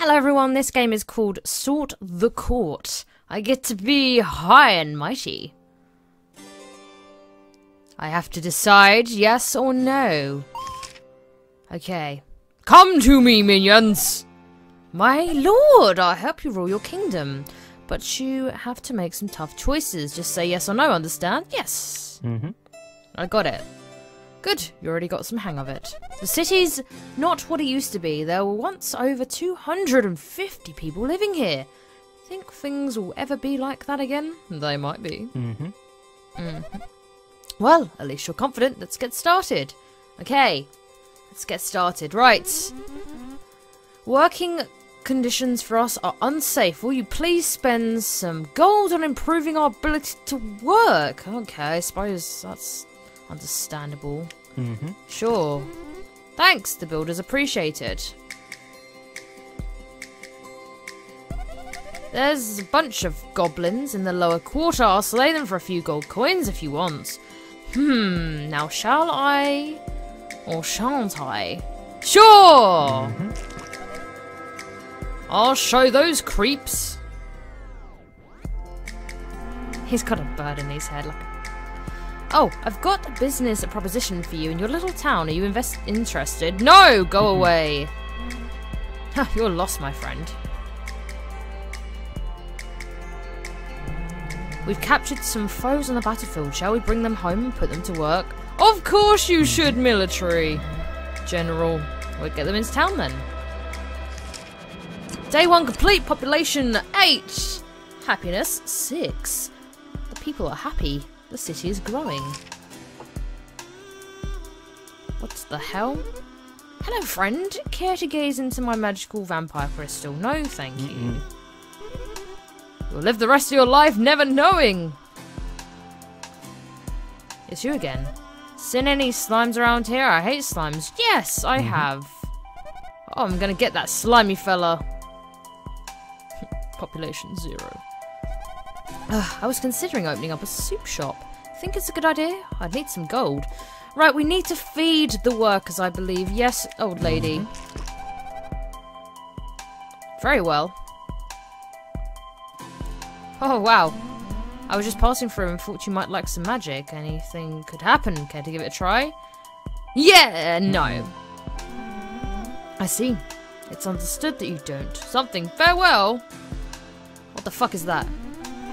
Hello everyone, this game is called Sort the Court. I get to be high and mighty. I have to decide yes or no. Okay. Come to me, minions! My lord, I help you rule your kingdom. But you have to make some tough choices. Just say yes or no, understand? Yes. Mm-hmm. I got it. Good, you already got some hang of it. The city's not what it used to be. There were once over 250 people living here. Think things will ever be like that again? They might be. Mm-hmm. Well, at least you're confident. Let's get started. Okay, let's get started. Right. Working conditions for us are unsafe. Will you please spend some gold on improving our ability to work? Okay, I suppose that's understandable. Mm-hmm. Sure. Thanks, the builders appreciate it. There's a bunch of goblins in the lower quarter. I'll slay them for a few gold coins if you want. Hmm, now shall I? Or shan't I? Sure! I'll show those creeps. He's got a bird in his head, like Oh, I've got a business proposition for you in your little town. Are you invest interested? No, go away. You're lost, my friend. We've captured some foes on the battlefield. Shall we bring them home and put them to work? Of course you should, military. General. We'll get them into town then. Day one complete. Population eight. Happiness six. The people are happy. The city is growing. What the hell? Hello, friend. Care to gaze into my magical vampire crystal? No, thank you. Mm-mm. You'll live the rest of your life never knowing. It's you again. Seen any slimes around here? I hate slimes. Yes, I mm-hmm. have. Oh, I'm gonna get that slimy fella. Population zero. Ugh, I was considering opening up a soup shop. Think it's a good idea? I'd need some gold. Right, we need to feed the workers, I believe. Yes, old lady. Mm-hmm. Very well. Oh, wow. I was just passing through and thought you might like some magic. Anything could happen. Care to give it a try? Yeah, no. Mm-hmm. I see. It's understood that you don't. Something. Farewell. What the fuck is that?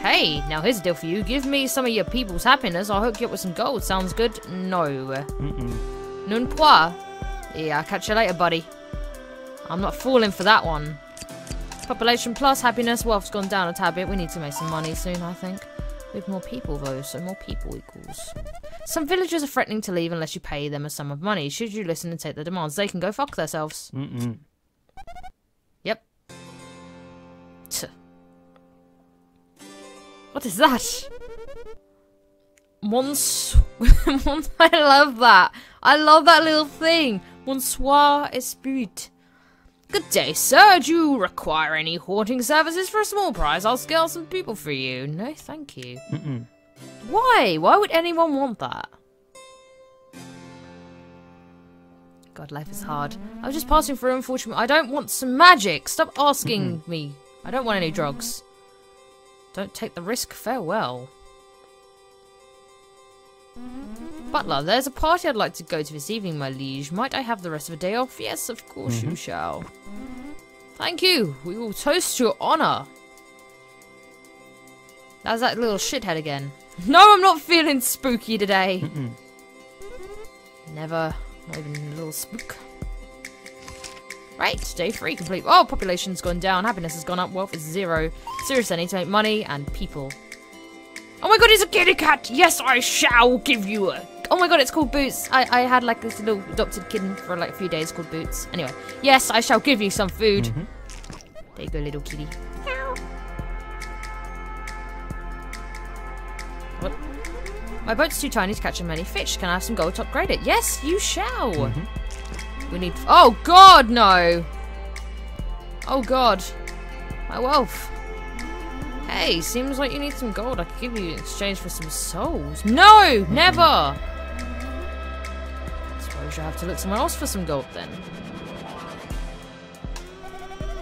Hey, now here's a deal for you. Give me some of your people's happiness. I'll hook you up with some gold. Sounds good? No. Mm-mm. Nun pois. Yeah, I'll catch you later, buddy. I'm not falling for that one. Population plus happiness. Wealth's gone down a tad bit. We need to make some money soon, I think. We have more people, though, so more people equals. Some villagers are threatening to leave unless you pay them a sum of money. Should you listen and take their demands, they can go fuck themselves. Mm-mm. Yep. What is that? Mons... Mons- I love that. I love that little thing. Bonsoir Esprit. Good day, sir. Do you require any haunting services for a small price? I'll scale some people for you. No, thank you. Mm-mm. Why? Why would anyone want that? God, life is hard. I was just passing through, unfortunately. I don't want some magic. Stop asking me. I don't want any drugs. Don't take the risk. Farewell. Butler, there's a party I'd like to go to this evening, my liege. Might I have the rest of the day off? Yes, of course you mm-hmm. shall. Thank you. We will toast your honour. That's that little shithead again. No, I'm not feeling spooky today. Mm-mm. Never. Not even a little spook. Right, day three complete. Oh, population's gone down. Happiness has gone up. Wealth is zero. Seriously, I need to make money and people. Oh my god, it's a kitty cat! Yes, I shall give you a... Oh my god, it's called Boots. I, I had like this little adopted kitten for like a few days called Boots. Anyway, yes, I shall give you some food. Mhm. There you go, little kitty. What? My boat's too tiny to catch a many fish. Can I have some gold to upgrade it? Yes, you shall. Mhm. We need. Oh God, no! Oh God, my wealth. Hey, seems like you need some gold. I could give you in exchange for some souls. No, never. I Suppose you'll have to look somewhere else for some gold then.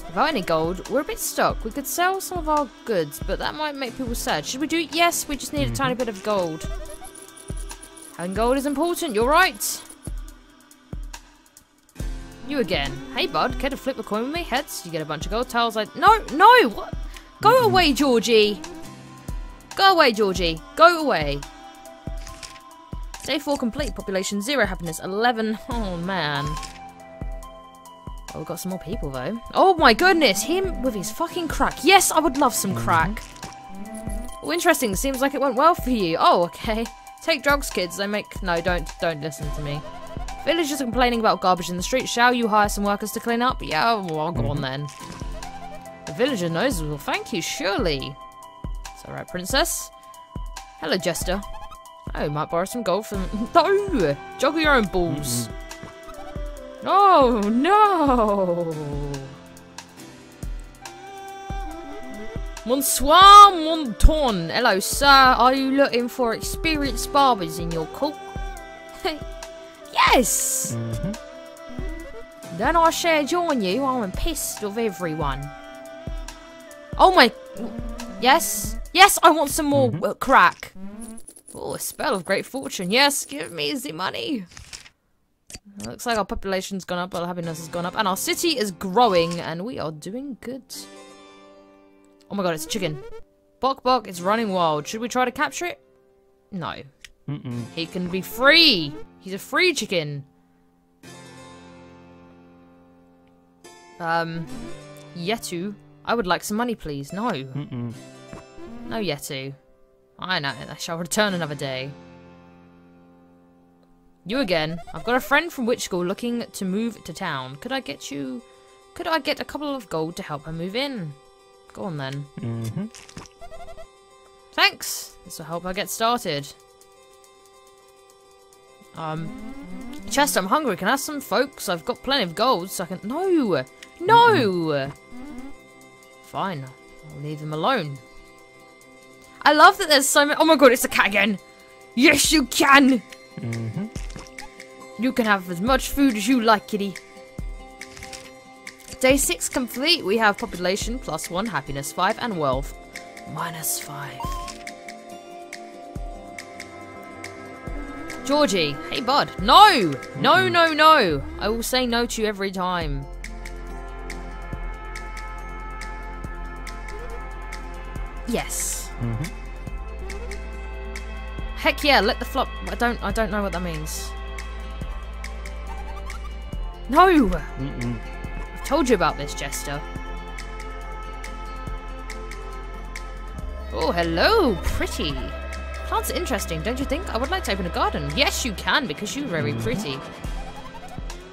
Without any gold, we're a bit stuck. We could sell some of our goods, but that might make people sad. Should we do it? Yes, we just need a tiny mm-hmm. bit of gold. Having gold is important, you're right. You again. Hey, bud, care to flip a coin with me? Heads, you get a bunch of gold. Tails, like, no, no, what? Go mm-hmm. away, Georgie. Go away, Georgie. Go away. Day 4 complete. Population 0. Happiness 11. Oh, man. Oh, we've got some more people, though. Oh, my goodness. Him with his fucking crack. Yes, I would love some mm-hmm. crack. Oh, interesting. Seems like it went well for you. Oh, okay. Take drugs, kids. They make... No, don't don't listen to me. Villagers are complaining about garbage in the street. Shall you hire some workers to clean up? Yeah, well, I'll go on then. The villager knows. Well, thank you, surely. It's alright, princess. Hello, Jester. Oh, might borrow some gold from... No! Juggle your own balls. Oh, no! Bonsoir, Monton. Hello, sir. Are you looking for experienced barbers in your cult? yes! Then I shall join you. I'm pissed of everyone. Oh my... Yes? Yes, I want some more uh, crack. Oh, a spell of great fortune. Yes, give me the money. Looks like our population's gone up, our happiness has gone up, and our city is growing, and we are doing good. Oh my god, it's a chicken. Bok Bok is running wild. Should we try to capture it? No. Mm-mm. He can be free. He's a free chicken. Um, Yetu, I would like some money, please. No. Mm-mm. No, Yetu. I know, I shall return another day. You again. I've got a friend from Witch School looking to move to town. Could I get you... Could I get a couple of gold to help her move in? Go on then. Mm-hmm. Thanks! This will help her get started. Um... Chester, I'm hungry. Can I have some folks? I've got plenty of gold, so I can... No! No! Fine. I'll leave them alone. I love that there's so many... Oh my god, it's a cat again! Yes, you can! Mm-hmm. You can have as much food as you like, kitty. Day 6 complete. We have population plus 1, happiness 5, and wealth minus 5. Georgie, hey bud. No! No, no, no! I will say no to you every time. Yes. Mm-hmm. Heck yeah, let the flop. I don't. I don't know what that means. No, Mm-mm. I've told you about this, Jester. Oh, hello, pretty. Plants are interesting, don't you think? I would like to open a garden. Yes, you can, because you're very pretty.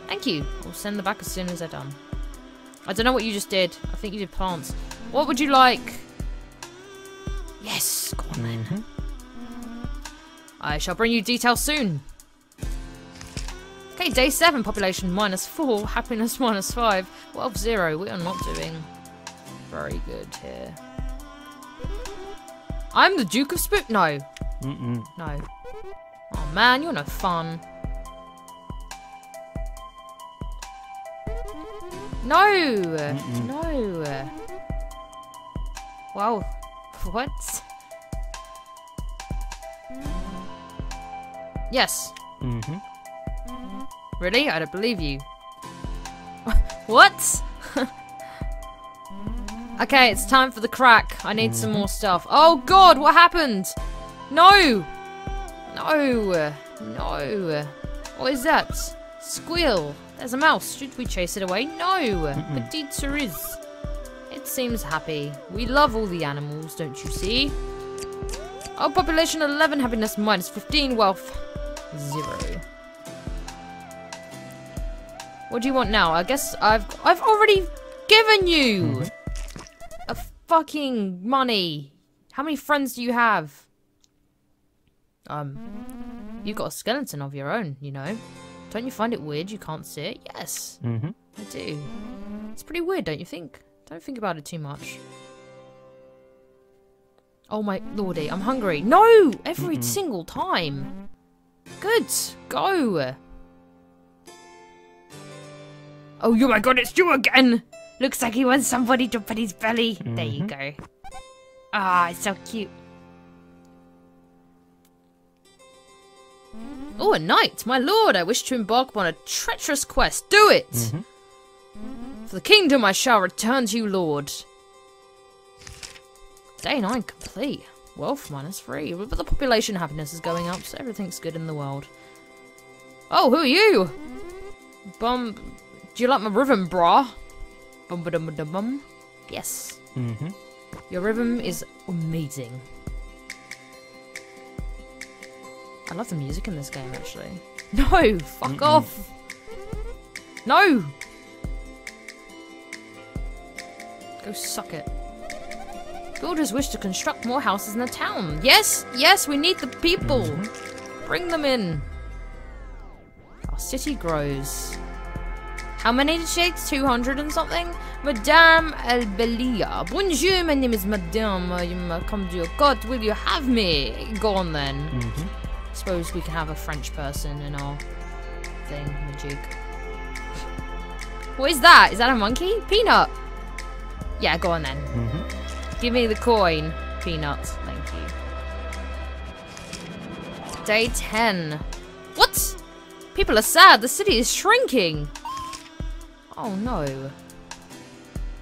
Thank you. I'll send them back as soon as they're done. I don't know what you just did. I think you did plants. What would you like? Yes, go on then. Mm-hmm. I shall bring you details soon. Okay, day 7, population minus 4, happiness minus 5, wealth 0. We are not doing very good here. I'm the Duke of Spook. No, Mm-mm. no. Oh man, you're no fun. No! No! Wow. What? Yes. Mm-hmm. Really? I don't believe you. what? okay, it's time for the crack. I need some more stuff. Oh god, what happened? No! No! No! What is that? Squeal! There's a mouse. Should we chase it away? No! Petite cerise. It seems happy. We love all the animals, don't you see? Oh, population 11, happiness minus 15, wealth 0. What do you want now? I guess I've I've already given you mm-hmm. a fucking money. How many friends do you have? Um, you've got a skeleton of your own, you know. Don't you find it weird you can't see it? Yes, Mm-hmm. I do. It's pretty weird, don't you think? Don't think about it too much. Oh my lordy, I'm hungry. No! Every single time. Good. Go. Oh, you my god, it's you again! Looks like he wants somebody to put his belly. There you go. Ah, it's so cute. Oh, a knight, my lord! I wish to embark upon a treacherous quest. Do it! Mhm. For the kingdom I shall return to you, lord. Day 9 complete. Wealth minus 3. But the population happiness is going up, so everything's good in the world. Oh, who are you? Bum. Do you like my rhythm, brah? Bum ba dum ba dum bum. Yes. Mm-hmm. Your rhythm is amazing. I love the music in this game, actually. No! Fuck Mm-mm. off! No! Go suck it. Builders wish to construct more houses in the town. Yes! Yes, we need the people! Bring them in. Our city grows. How many did she say? 200 and something? Madame Albelia. Bonjour, my name is Madame. I come to your court. Will you have me? Go on then. Mm-hmm. Suppose we can have a French person in our thing, Majig. What is that? Is that a monkey? Peanut! Yeah, go on then. Mm-hmm. Give me the coin, Peanut. Thank you. Day 10. What? People are sad. The city is shrinking. Oh no.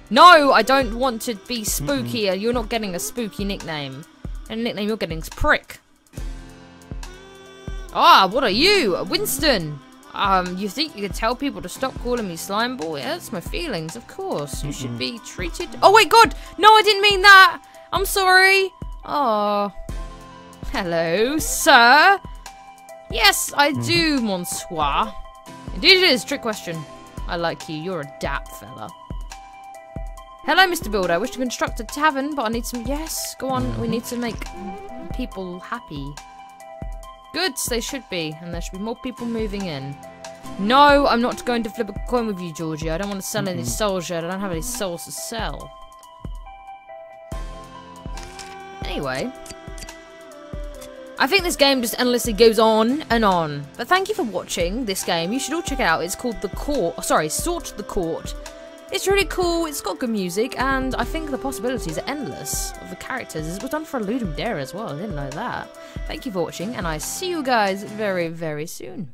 No, I don't want to be spooky. You're not getting a spooky nickname. And nickname you're getting is Prick. Ah, what are you? Winston! Um, you think you could tell people to stop calling me slime ball? Yeah, that's my feelings, of course. You should be treated. Oh wait, God! No, I didn't mean that. I'm sorry. Oh, hello, sir. Yes, I do, Monsieur. Indeed, it is. Trick question. I like you. You're a dap fella. Hello, Mr. Builder. I wish to construct a tavern, but I need some. Yes, go on. We need to make people happy. Good, they should be, and there should be more people moving in. No, I'm not going to flip a coin with you, Georgie. I don't want to sell any souls yet. I don't have any souls to sell. Anyway. I think this game just endlessly goes on and on. But thank you for watching this game. You should all check it out. It's called The Court. Sorry, Sort the Court. It's really cool, it's got good music, and I think the possibilities are endless of the characters. It was done for Ludum Dare as well, I didn't know that. Thank you for watching, and I see you guys very, very soon.